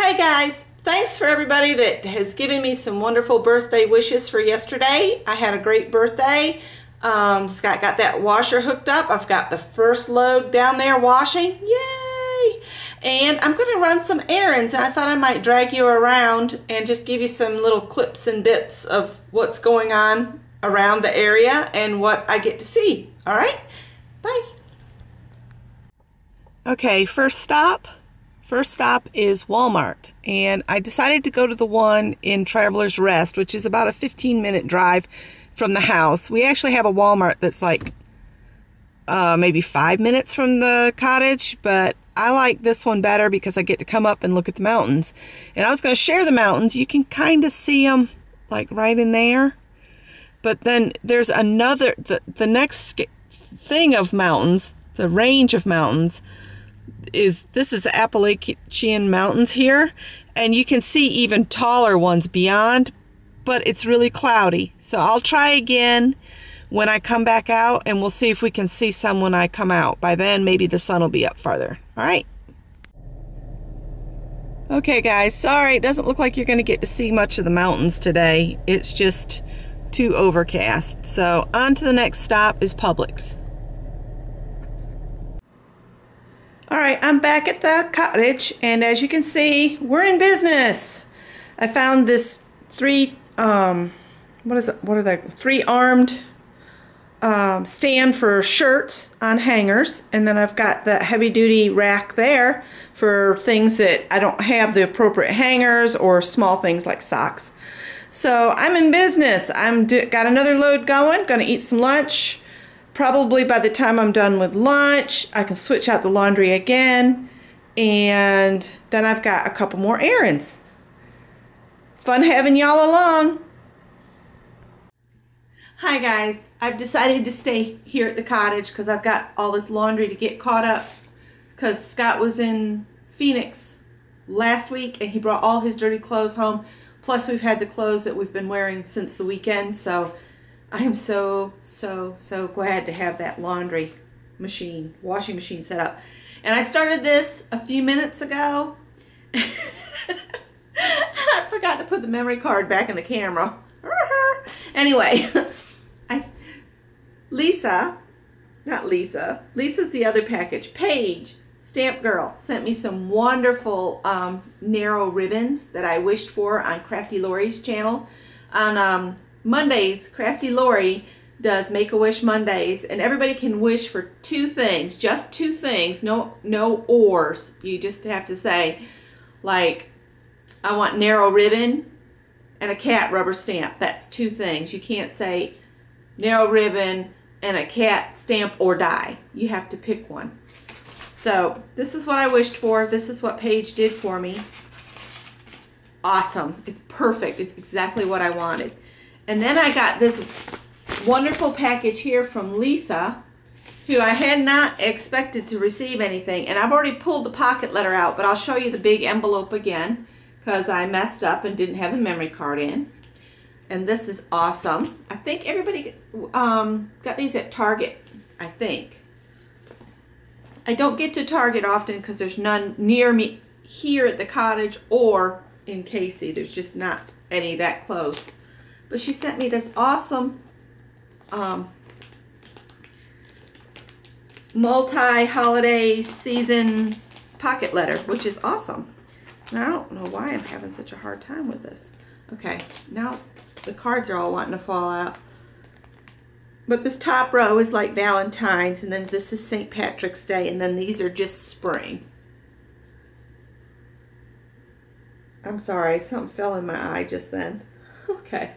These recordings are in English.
Hey guys, thanks for everybody that has given me some wonderful birthday wishes for yesterday. I had a great birthday. Um, Scott got that washer hooked up. I've got the first load down there washing. Yay! And I'm going to run some errands and I thought I might drag you around and just give you some little clips and bits of what's going on around the area and what I get to see. All right? Bye. Okay, first stop. First stop is Walmart, and I decided to go to the one in Traveler's Rest, which is about a 15 minute drive from the house. We actually have a Walmart that's like uh, maybe five minutes from the cottage, but I like this one better because I get to come up and look at the mountains. And I was going to share the mountains. You can kind of see them like right in there. But then there's another, the, the next thing of mountains, the range of mountains, is this is the Appalachian Mountains here, and you can see even taller ones beyond, but it's really cloudy. So I'll try again when I come back out, and we'll see if we can see some when I come out. By then, maybe the sun will be up farther. All right. Okay, guys, sorry, it doesn't look like you're going to get to see much of the mountains today. It's just too overcast. So on to the next stop is Publix. All right, I'm back at the cottage, and as you can see, we're in business. I found this three, um, what is it? What are they? Three armed um, stand for shirts on hangers, and then I've got the heavy duty rack there for things that I don't have the appropriate hangers or small things like socks. So I'm in business. I'm got another load going. Going to eat some lunch Probably by the time I'm done with lunch, I can switch out the laundry again. And then I've got a couple more errands. Fun having y'all along. Hi guys, I've decided to stay here at the cottage because I've got all this laundry to get caught up because Scott was in Phoenix last week and he brought all his dirty clothes home. Plus we've had the clothes that we've been wearing since the weekend so I am so, so, so glad to have that laundry machine, washing machine set up. And I started this a few minutes ago. I forgot to put the memory card back in the camera. anyway, I, Lisa, not Lisa, Lisa's the other package. Paige, Stamp Girl, sent me some wonderful um, narrow ribbons that I wished for on Crafty Lori's channel. On um, Mondays, Crafty Lori does Make-A-Wish Mondays, and everybody can wish for two things, just two things, no, no ors. You just have to say, like, I want narrow ribbon and a cat rubber stamp. That's two things. You can't say narrow ribbon and a cat stamp or die. You have to pick one. So this is what I wished for. This is what Paige did for me. Awesome. It's perfect. It's exactly what I wanted. And then I got this wonderful package here from Lisa, who I had not expected to receive anything. And I've already pulled the pocket letter out, but I'll show you the big envelope again because I messed up and didn't have the memory card in. And this is awesome. I think everybody gets, um, got these at Target, I think. I don't get to Target often because there's none near me here at the cottage or in Casey. There's just not any that close. But she sent me this awesome um, multi-holiday season pocket letter, which is awesome. And I don't know why I'm having such a hard time with this. Okay, now the cards are all wanting to fall out. But this top row is like Valentine's, and then this is St. Patrick's Day, and then these are just spring. I'm sorry, something fell in my eye just then. Okay.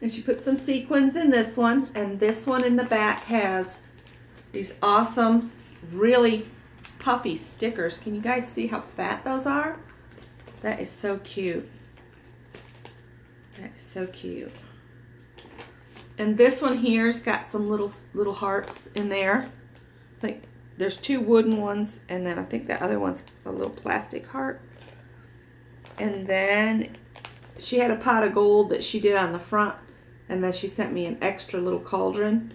And she put some sequins in this one, and this one in the back has these awesome, really puffy stickers. Can you guys see how fat those are? That is so cute. That is so cute. And this one here's got some little little hearts in there. I think there's two wooden ones, and then I think the other one's a little plastic heart. And then she had a pot of gold that she did on the front and then she sent me an extra little cauldron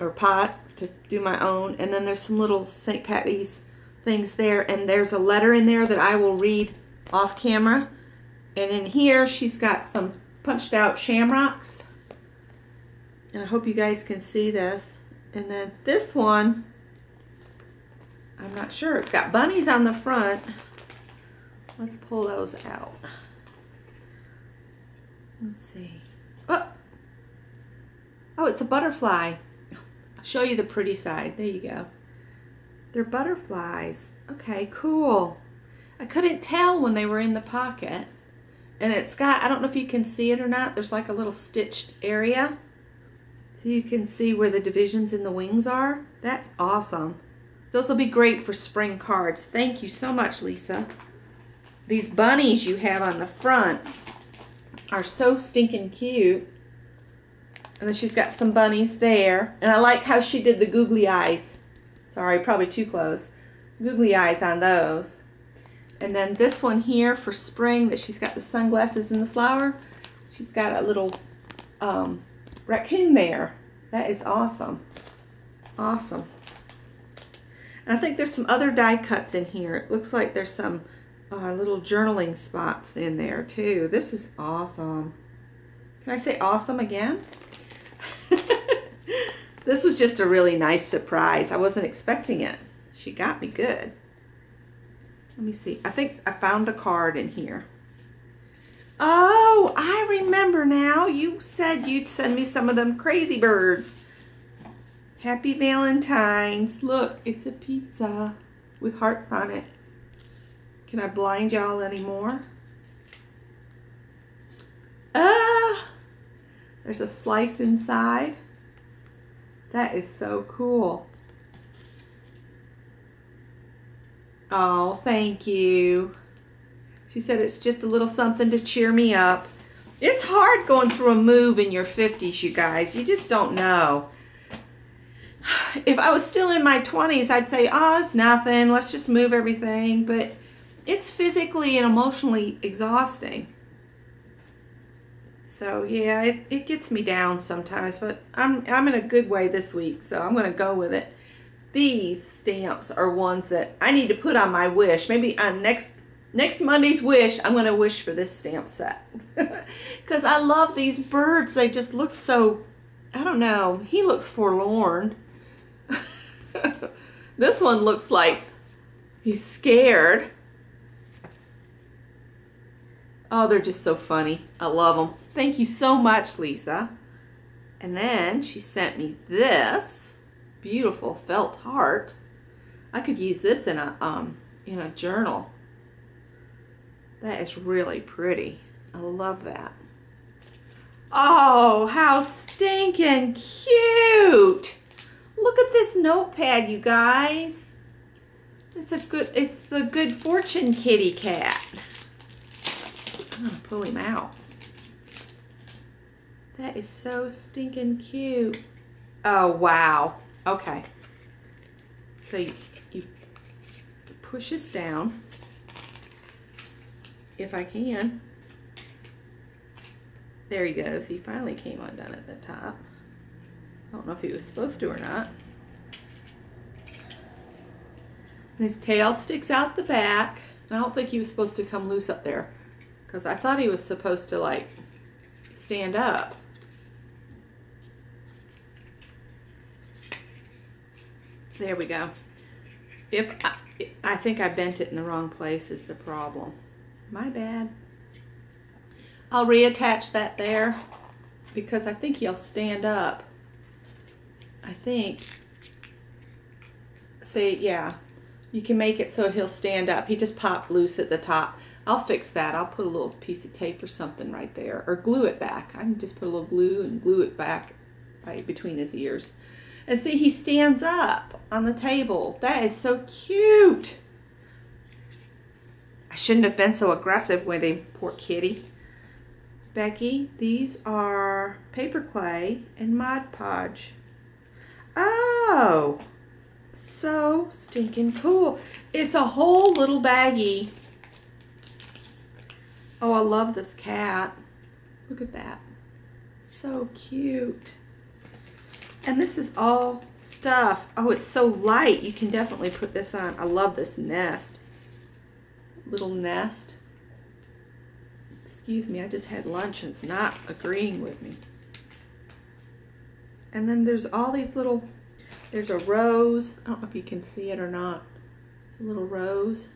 or pot to do my own and then there's some little St. Patty's things there and there's a letter in there that I will read off camera. And in here, she's got some punched out shamrocks. And I hope you guys can see this. And then this one, I'm not sure. It's got bunnies on the front. Let's pull those out. Let's see. Oh, oh it's a butterfly. I'll show you the pretty side. There you go. They're butterflies. Okay, cool. I couldn't tell when they were in the pocket. And it's got, I don't know if you can see it or not, there's like a little stitched area. So you can see where the divisions in the wings are. That's awesome. Those will be great for spring cards. Thank you so much, Lisa. These bunnies you have on the front are so stinking cute. And then she's got some bunnies there. And I like how she did the googly eyes. Sorry, probably too close. Googly eyes on those. And then this one here for spring that she's got the sunglasses and the flower. She's got a little um, raccoon there. That is awesome. Awesome. And I think there's some other die cuts in here. It looks like there's some uh, little journaling spots in there too. This is awesome. Can I say awesome again? this was just a really nice surprise. I wasn't expecting it. She got me good. Let me see. I think I found a card in here. Oh, I remember now. You said you'd send me some of them crazy birds. Happy Valentine's. Look, it's a pizza with hearts on it. Can I blind y'all anymore? Ah! There's a slice inside. That is so cool. Oh, thank you. She said it's just a little something to cheer me up. It's hard going through a move in your 50s, you guys. You just don't know. If I was still in my 20s, I'd say, oh, it's nothing. Let's just move everything. But it's physically and emotionally exhausting. So yeah, it, it gets me down sometimes, but I'm, I'm in a good way this week, so I'm going to go with it these stamps are ones that I need to put on my wish. Maybe on next next Monday's wish, I'm going to wish for this stamp set. Because I love these birds. They just look so, I don't know, he looks forlorn. this one looks like he's scared. Oh, they're just so funny. I love them. Thank you so much, Lisa. And then she sent me this beautiful felt heart. I could use this in a um, in a journal. That is really pretty. I love that. Oh, how stinking cute! Look at this notepad, you guys. It's a good, it's the Good Fortune kitty cat. I'm gonna pull him out. That is so stinking cute. Oh, wow. Okay. So you, you push this down, if I can. There he goes. He finally came undone at the top. I don't know if he was supposed to or not. His tail sticks out the back. I don't think he was supposed to come loose up there because I thought he was supposed to like stand up. There we go. If I, I think I bent it in the wrong place is the problem. My bad. I'll reattach that there because I think he'll stand up. I think. See, yeah, you can make it so he'll stand up. He just popped loose at the top. I'll fix that. I'll put a little piece of tape or something right there or glue it back. I can just put a little glue and glue it back right between his ears. And see, he stands up on the table. That is so cute. I shouldn't have been so aggressive with him, poor kitty. Becky, these are paper clay and Mod Podge. Oh, so stinking cool. It's a whole little baggie. Oh, I love this cat. Look at that. So cute. And this is all stuff. Oh, it's so light. You can definitely put this on. I love this nest. Little nest. Excuse me, I just had lunch and it's not agreeing with me. And then there's all these little, there's a rose. I don't know if you can see it or not. It's a little rose.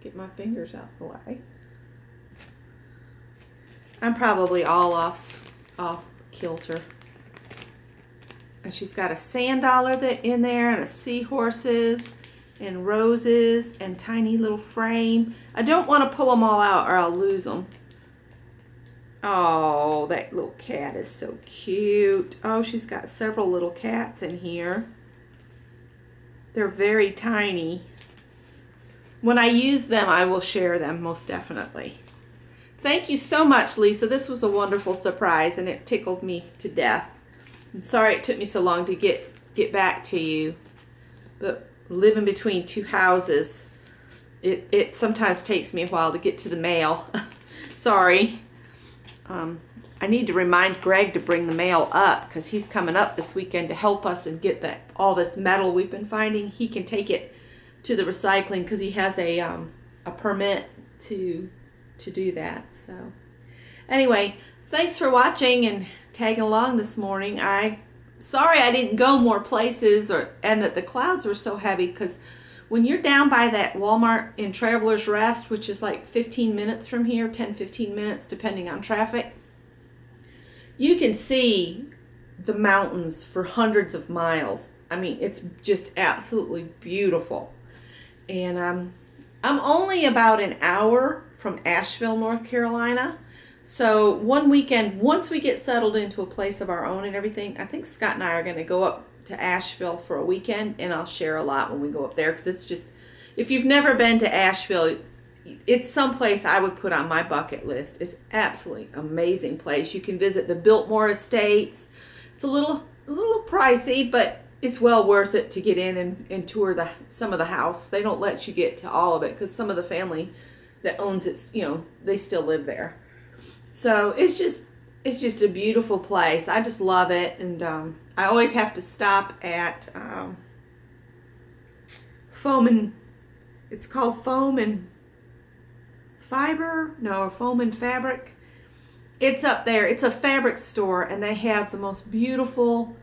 Get my fingers out of the way. I'm probably all off, off kilter. And she's got a sand dollar that in there and a seahorses and roses and tiny little frame. I don't want to pull them all out or I'll lose them. Oh, that little cat is so cute. Oh, she's got several little cats in here. They're very tiny. When I use them, I will share them most definitely. Thank you so much, Lisa. This was a wonderful surprise and it tickled me to death. I'm sorry it took me so long to get, get back to you, but living between two houses, it, it sometimes takes me a while to get to the mail. sorry. Um, I need to remind Greg to bring the mail up because he's coming up this weekend to help us and get that all this metal we've been finding. He can take it to the recycling because he has a um, a permit to to do that. So anyway, thanks for watching and tagging along this morning. I sorry I didn't go more places or and that the clouds were so heavy because when you're down by that Walmart in Traveler's Rest, which is like 15 minutes from here, 10, 15 minutes depending on traffic, you can see the mountains for hundreds of miles. I mean, it's just absolutely beautiful. And um, I'm only about an hour from Asheville, North Carolina. So one weekend, once we get settled into a place of our own and everything, I think Scott and I are going to go up to Asheville for a weekend, and I'll share a lot when we go up there because it's just, if you've never been to Asheville, it's someplace I would put on my bucket list. It's absolutely amazing place. You can visit the Biltmore Estates. It's a little a little pricey, but it's well worth it to get in and, and tour the some of the house. They don't let you get to all of it because some of the family that owns it, you know, they still live there. So it's just it's just a beautiful place. I just love it, and um, I always have to stop at um, Foam and it's called Foam and Fiber, no, Foam and Fabric. It's up there. It's a fabric store, and they have the most beautiful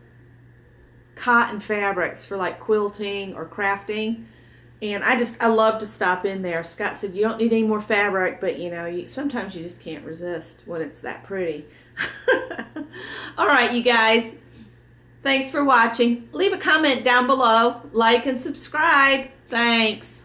cotton fabrics for like quilting or crafting. And I just, I love to stop in there. Scott said, you don't need any more fabric, but you know, you, sometimes you just can't resist when it's that pretty. All right, you guys. Thanks for watching. Leave a comment down below. Like and subscribe. Thanks.